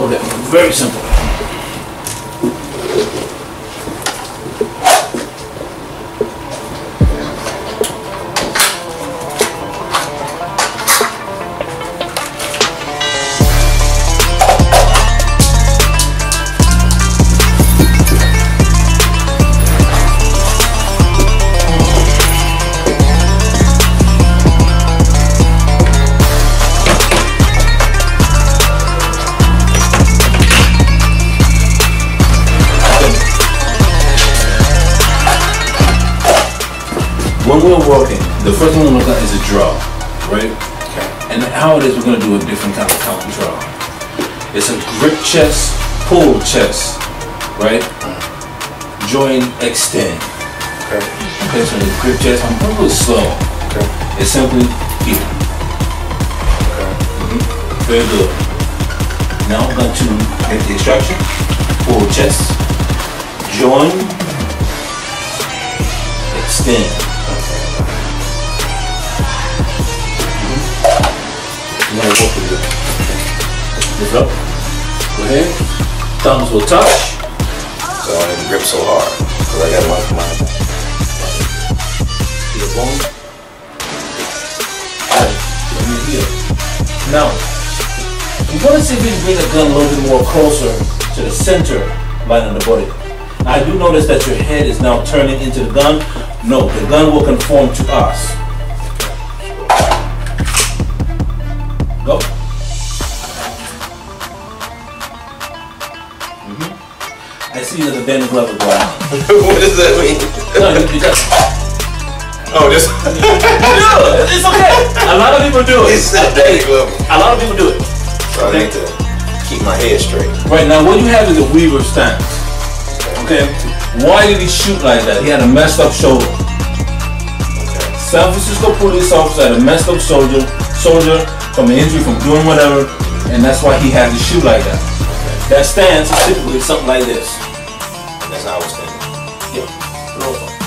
Okay, very simple. We're working, the first thing we're gonna look at is a draw, right? Okay. And how it is, we're gonna do a different kind of count draw. It's a grip chest, pull chest, right? Mm-hmm. Join, extend. Okay. Okay, so the grip chest, I'm a little slow. Okay. It's simply here. Okay. Mm-hmm. Very good. Now I'm going to make the extraction. Pull chest, join, extend. Now work with it. Lift up. Go ahead. Thumbs will touch. So I didn't grip so hard. Because I got one for mine. Here, boom. Alright, let me here. Now, I'm gonna see if we can bring the gun a little bit more closer to the center line of the body. I do notice that your head is now turning into the gun. No, the gun will conform to us. Go. Mhm. I see you as a bend glove as what does that mean? No, you, just. Oh, this. No, it's okay. A lot of people do it. It's a daddy glove. A lot of people do it. So I need to keep my head straight. Right now, what you have is a Weaver stance. Okay. Why did he shoot like that? He had a messed up shoulder. San Francisco police officer had a messed up soldier, soldier from an injury from doing whatever, and that's why he had to shoot like that. That stance is typically something like this. That's how I was thinking. Yeah.